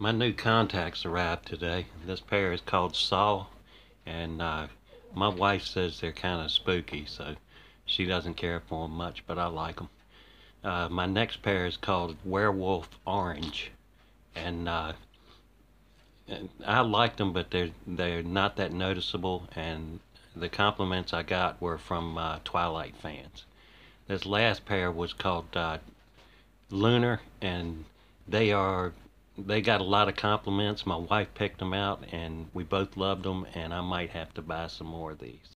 My new contacts arrived today. This pair is called Saw, and uh, my wife says they're kind of spooky, so she doesn't care for them much, but I like them. Uh, my next pair is called Werewolf Orange, and, uh, and I like them, but they're they're not that noticeable. And the compliments I got were from uh, Twilight fans. This last pair was called uh, Lunar, and they are they got a lot of compliments. My wife picked them out, and we both loved them. And I might have to buy some more of these.